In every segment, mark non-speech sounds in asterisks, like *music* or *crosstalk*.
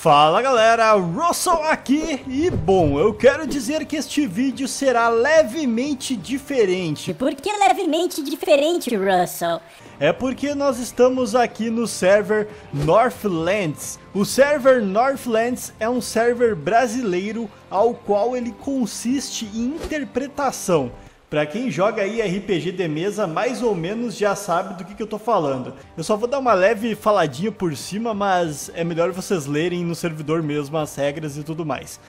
Fala galera, Russell aqui e bom, eu quero dizer que este vídeo será levemente diferente. Por que levemente diferente, Russell? É porque nós estamos aqui no server Northlands. O server Northlands é um server brasileiro ao qual ele consiste em interpretação. Pra quem joga aí RPG de mesa, mais ou menos já sabe do que, que eu tô falando. Eu só vou dar uma leve faladinha por cima, mas é melhor vocês lerem no servidor mesmo as regras e tudo mais.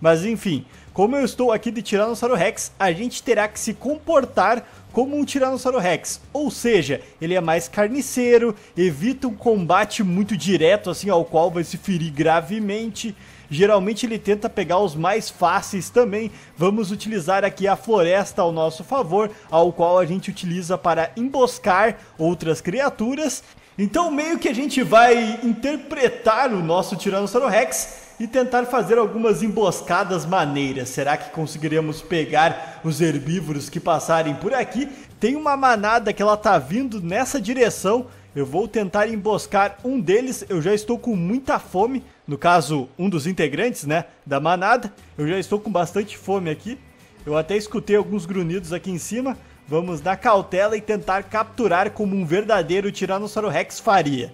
Mas enfim, como eu estou aqui de Tiranossauro Rex, a gente terá que se comportar como um Tiranossauro Rex. Ou seja, ele é mais carniceiro, evita um combate muito direto, assim, ao qual vai se ferir gravemente. Geralmente ele tenta pegar os mais fáceis também. Vamos utilizar aqui a floresta ao nosso favor, ao qual a gente utiliza para emboscar outras criaturas. Então meio que a gente vai interpretar o nosso Tiranossauro Rex e tentar fazer algumas emboscadas maneiras. Será que conseguiremos pegar os herbívoros que passarem por aqui? Tem uma manada que ela tá vindo nessa direção. Eu vou tentar emboscar um deles. Eu já estou com muita fome. No caso, um dos integrantes, né, da manada. Eu já estou com bastante fome aqui. Eu até escutei alguns grunhidos aqui em cima. Vamos dar cautela e tentar capturar como um verdadeiro Tiranossauro Rex faria.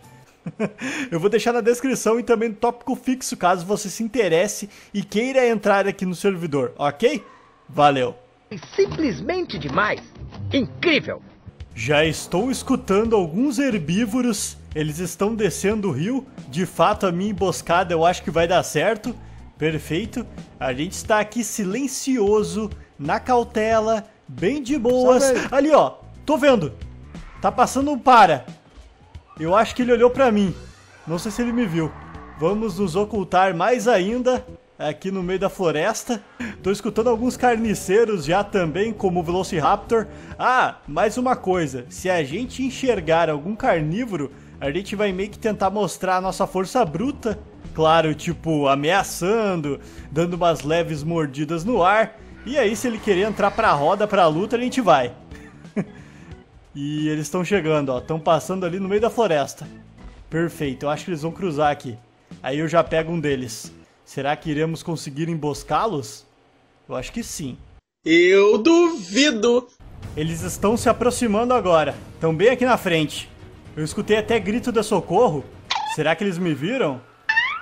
*laughs* Eu vou deixar na descrição e também no tópico fixo caso você se interesse e queira entrar aqui no servidor, ok? Valeu! Simplesmente demais! Incrível! Já estou escutando alguns herbívoros, eles estão descendo o rio. De fato, a minha emboscada eu acho que vai dar certo. Perfeito. A gente está aqui silencioso, na cautela, bem de boas. Ali, ó. Tô vendo. Tá passando um para. Eu acho que ele olhou pra mim. Não sei se ele me viu. Vamos nos ocultar mais ainda aqui no meio da floresta. Tô escutando alguns carniceiros já também, como o Velociraptor. Ah, mais uma coisa. Se a gente enxergar algum carnívoro, a gente vai meio que tentar mostrar a nossa força bruta. Claro, tipo, ameaçando, dando umas leves mordidas no ar. E aí, se ele querer entrar pra roda, pra luta, a gente vai. E eles estão chegando, ó. Estão passando ali no meio da floresta. Perfeito, eu acho que eles vão cruzar aqui. Aí eu já pego um deles. Será que iremos conseguir emboscá-los? Eu acho que sim. Eu duvido! Eles estão se aproximando agora. Estão bem aqui na frente. Eu escutei até grito de socorro. Será que eles me viram?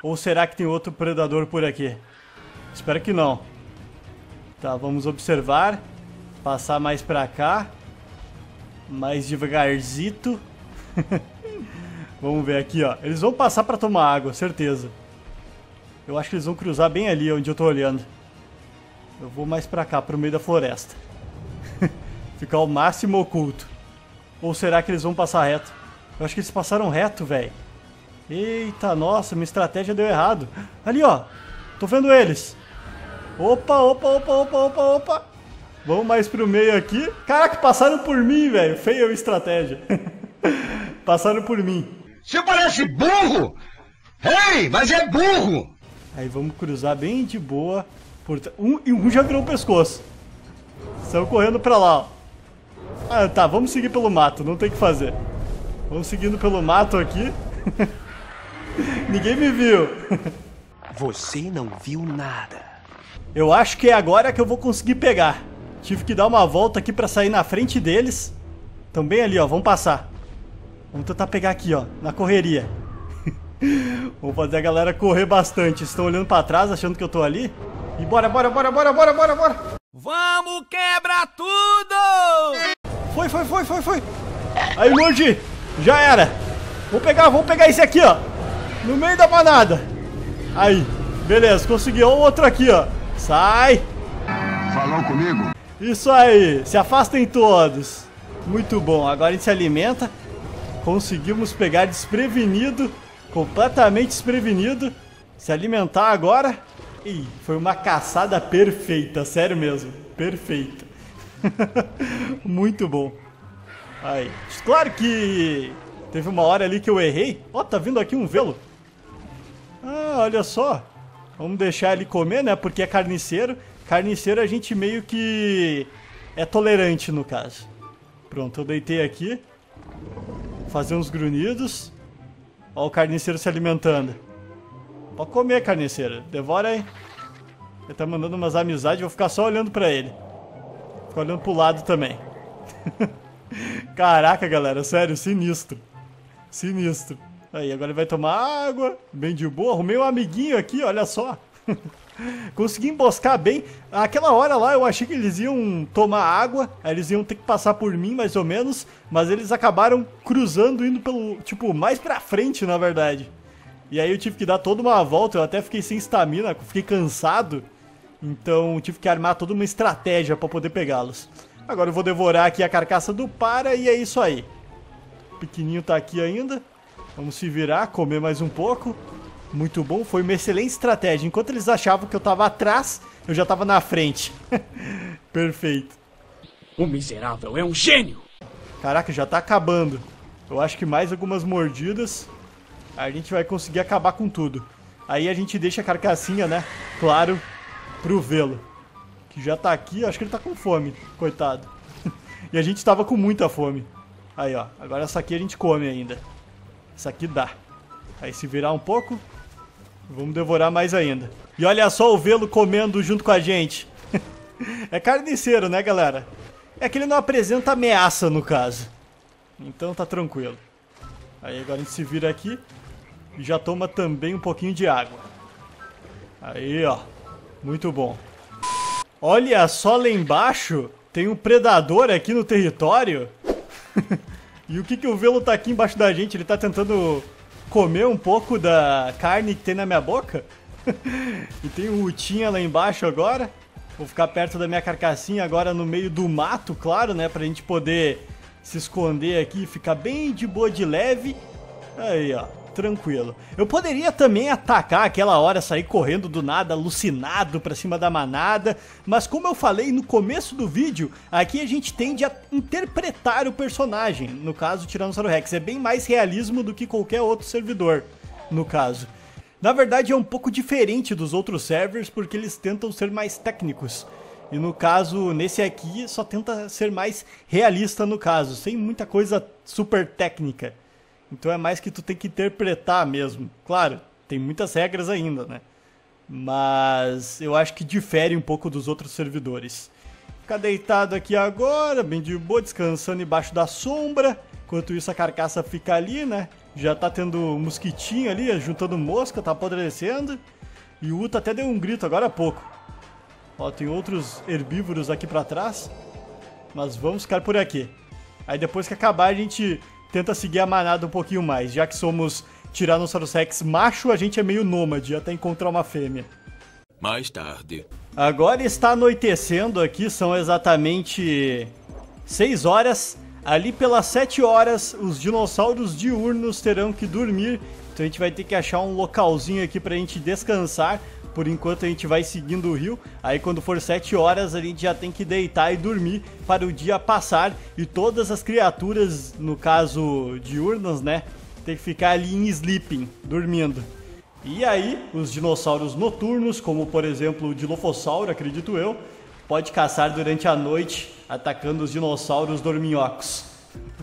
Ou será que tem outro predador por aqui? Espero que não. Tá, vamos observar. Passar mais pra cá mais devagarzito. *laughs* Vamos ver aqui, ó. Eles vão passar para tomar água, certeza. Eu acho que eles vão cruzar bem ali onde eu tô olhando. Eu vou mais pra cá, pro meio da floresta. *laughs* Ficar ao máximo oculto. Ou será que eles vão passar reto? Eu acho que eles passaram reto, velho. Eita, nossa, minha estratégia deu errado. Ali, ó. Tô vendo eles. Opa, opa, opa, opa, opa, opa. Vamos mais pro meio aqui. Caraca, passaram por mim, velho. Feia estratégia. *laughs* passaram por mim. Você parece burro! Ei, mas é burro! Aí vamos cruzar bem de boa. Por... Um, e um já virou o pescoço. Estão correndo pra lá, ó. Ah, tá, vamos seguir pelo mato, não tem o que fazer. Vamos seguindo pelo mato aqui. *laughs* Ninguém me viu. Você não viu nada. Eu acho que é agora que eu vou conseguir pegar. Tive que dar uma volta aqui pra sair na frente deles. Estão bem ali, ó. Vamos passar. Vamos tentar pegar aqui, ó. Na correria. *laughs* Vamos fazer a galera correr bastante. Estão olhando pra trás, achando que eu tô ali. E bora, bora, bora, bora, bora, bora, bora. Vamos quebrar tudo! Foi, foi, foi, foi, foi. Aí, Lorde. Já era. Vou pegar, vou pegar esse aqui, ó. No meio da manada. Aí. Beleza, conseguiu. o outro aqui, ó. Sai. Falou comigo? Isso aí, se afastem todos. Muito bom, agora a gente se alimenta. Conseguimos pegar desprevenido, completamente desprevenido. Se alimentar agora. Ih, foi uma caçada perfeita, sério mesmo, perfeita. *laughs* Muito bom. Aí, claro que teve uma hora ali que eu errei. Ó, oh, tá vindo aqui um velo. Ah, olha só. Vamos deixar ele comer, né? Porque é carniceiro. Carniceiro a gente meio que é tolerante no caso. Pronto, eu deitei aqui. Fazer uns grunhidos. Ó o carniceiro se alimentando. Pode comer, carniceiro. Devora aí. Ele tá mandando umas amizades, vou ficar só olhando pra ele. Ficar olhando pro lado também. *laughs* Caraca, galera, sério, sinistro. Sinistro. Aí, agora ele vai tomar água, bem de boa. Arrumei um amiguinho aqui, olha só. *laughs* Consegui emboscar bem. Aquela hora lá eu achei que eles iam tomar água, eles iam ter que passar por mim mais ou menos, mas eles acabaram cruzando, indo pelo, tipo, mais pra frente na verdade. E aí eu tive que dar toda uma volta, eu até fiquei sem estamina, fiquei cansado. Então tive que armar toda uma estratégia pra poder pegá-los. Agora eu vou devorar aqui a carcaça do para e é isso aí. O pequenininho tá aqui ainda. Vamos se virar, comer mais um pouco. Muito bom, foi uma excelente estratégia. Enquanto eles achavam que eu tava atrás, eu já tava na frente. *laughs* Perfeito. O miserável é um gênio! Caraca, já tá acabando. Eu acho que mais algumas mordidas, a gente vai conseguir acabar com tudo. Aí a gente deixa a carcassinha, né? Claro, pro velo. Que já tá aqui, acho que ele tá com fome, coitado. *laughs* e a gente tava com muita fome. Aí, ó. Agora essa aqui a gente come ainda. Essa aqui dá. Aí se virar um pouco, Vamos devorar mais ainda. E olha só o velo comendo junto com a gente. *laughs* é carniceiro, né, galera? É que ele não apresenta ameaça, no caso. Então tá tranquilo. Aí agora a gente se vira aqui e já toma também um pouquinho de água. Aí, ó. Muito bom. Olha só lá embaixo, tem um predador aqui no território. *laughs* e o que que o Velo tá aqui embaixo da gente? Ele tá tentando comer um pouco da carne que tem na minha boca. *laughs* e tem um Utinha lá embaixo agora. Vou ficar perto da minha carcassinha agora no meio do mato, claro, né? Pra gente poder se esconder aqui e ficar bem de boa de leve. Aí, ó tranquilo. Eu poderia também atacar aquela hora, sair correndo do nada, alucinado pra cima da manada, mas como eu falei no começo do vídeo, aqui a gente tende a interpretar o personagem, no caso Tiranossauro Rex, é bem mais realismo do que qualquer outro servidor, no caso. Na verdade é um pouco diferente dos outros servers porque eles tentam ser mais técnicos. E no caso, nesse aqui, só tenta ser mais realista no caso, sem muita coisa super técnica. Então é mais que tu tem que interpretar mesmo. Claro, tem muitas regras ainda, né? Mas eu acho que difere um pouco dos outros servidores. Ficar deitado aqui agora, bem de boa, descansando embaixo da sombra. Enquanto isso a carcaça fica ali, né? Já tá tendo mosquitinho ali, juntando mosca, tá apodrecendo. E o Uta até deu um grito agora há pouco. Ó, tem outros herbívoros aqui pra trás. Mas vamos ficar por aqui. Aí depois que acabar a gente tenta seguir a manada um pouquinho mais. Já que somos Tyrannosaurus Rex macho, a gente é meio nômade até encontrar uma fêmea. Mais tarde. Agora está anoitecendo aqui, são exatamente 6 horas. Ali pelas 7 horas, os dinossauros diurnos terão que dormir. Então a gente vai ter que achar um localzinho aqui pra gente descansar por enquanto a gente vai seguindo o rio. Aí quando for 7 horas a gente já tem que deitar e dormir para o dia passar e todas as criaturas, no caso diurnas, né, tem que ficar ali em sleeping, dormindo. E aí, os dinossauros noturnos, como por exemplo o Dilophosauro, acredito eu, pode caçar durante a noite, atacando os dinossauros dorminhocos.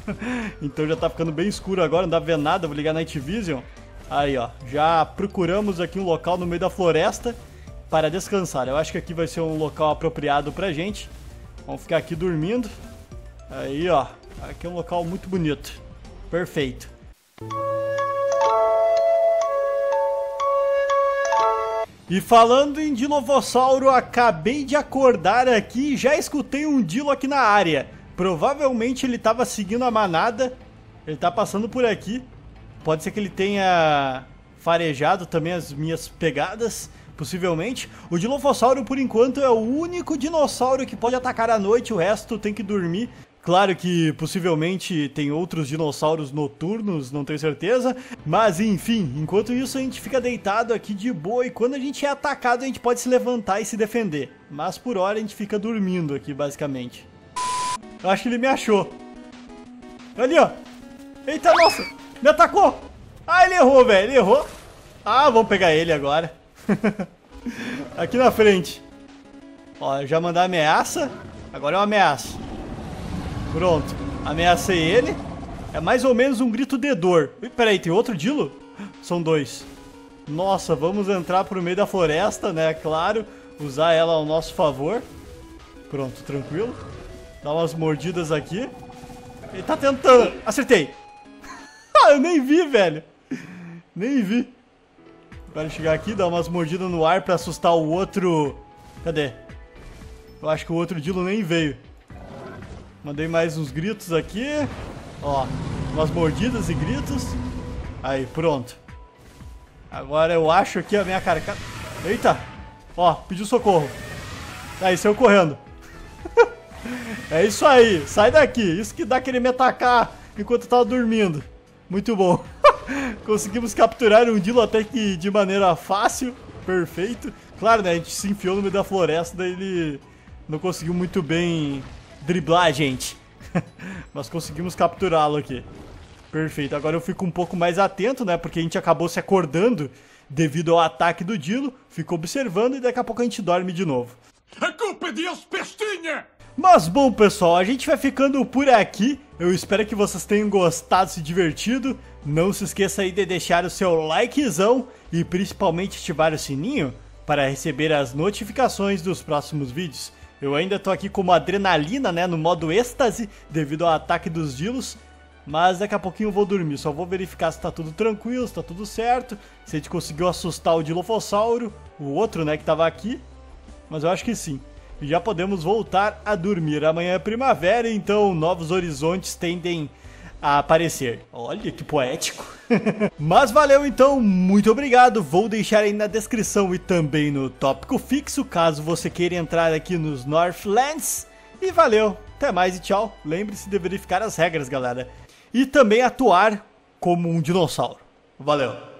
*laughs* então já tá ficando bem escuro agora, não dá pra ver nada, vou ligar Night Vision. Aí, ó, já procuramos aqui um local no meio da floresta para descansar. Eu acho que aqui vai ser um local apropriado pra gente. Vamos ficar aqui dormindo. Aí, ó, aqui é um local muito bonito. Perfeito. E falando em Dilovossauro, acabei de acordar aqui e já escutei um Dilo aqui na área. Provavelmente ele estava seguindo a manada. Ele está passando por aqui. Pode ser que ele tenha farejado também as minhas pegadas, possivelmente. O Dilophosauro, por enquanto, é o único dinossauro que pode atacar à noite, o resto tem que dormir. Claro que possivelmente tem outros dinossauros noturnos, não tenho certeza. Mas enfim, enquanto isso a gente fica deitado aqui de boa e quando a gente é atacado a gente pode se levantar e se defender. Mas por hora a gente fica dormindo aqui, basicamente. Eu acho que ele me achou. Ali, ó. Eita, nossa! Me atacou! Ah, ele errou, velho. Ele errou. Ah, vamos pegar ele agora. *laughs* Aqui na frente. Ó, já mandar ameaça. Agora é uma ameaça. Pronto. Ameacei ele. É mais ou menos um grito de dor. Ih, peraí, tem outro Dilo? *gasps* São dois. Nossa, vamos entrar pro meio da floresta, né? Claro, usar ela ao nosso favor. Pronto, tranquilo. Dá umas mordidas aqui. Ele tá tentando. Acertei. Eu nem vi, velho. Nem vi. Agora chegar aqui, dar umas mordidas no ar pra assustar o outro... Cadê? Eu acho que o outro Dilo nem veio. Mandei mais uns gritos aqui. Ó, umas mordidas e gritos. Aí, pronto. Agora eu acho que a minha carcaça... Eita! Ó, pediu socorro. Aí, saiu correndo. *laughs* é isso aí, sai daqui. Isso que dá querer me atacar enquanto eu tava dormindo. Muito bom. *laughs* Conseguimos capturar um Dilo até que de maneira fácil. Perfeito. Claro, né? A gente se enfiou no meio da floresta, daí ele não conseguiu muito bem driblar a gente. *laughs* Mas conseguimos capturá-lo aqui. Perfeito. Agora eu fico um pouco mais atento, né? Porque a gente acabou se acordando devido ao ataque do Dilo. Fico observando e daqui a pouco a gente dorme de novo. A culpa é deles, pestinha! Mas bom, pessoal, a gente vai ficando por aqui. Eu espero que vocês tenham gostado, se divertido. Não se esqueça aí de deixar o seu likezão e principalmente ativar o sininho para receber as notificações dos próximos vídeos. Eu ainda tô aqui como adrenalina, né, no modo êxtase, devido ao ataque dos dilos. Mas daqui a pouquinho eu vou dormir, só vou verificar se tá tudo tranquilo, se tá tudo certo. Se a gente conseguiu assustar o Dilofossauro, o outro, né, que tava aqui. Mas eu acho que sim. Já podemos voltar a dormir. Amanhã é primavera, então novos horizontes tendem a aparecer. Olha que poético. *laughs* Mas valeu então, muito obrigado. Vou deixar aí na descrição e também no tópico fixo, caso você queira entrar aqui nos Northlands. E valeu, até mais e tchau. Lembre-se de verificar as regras, galera. E também atuar como um dinossauro. Valeu.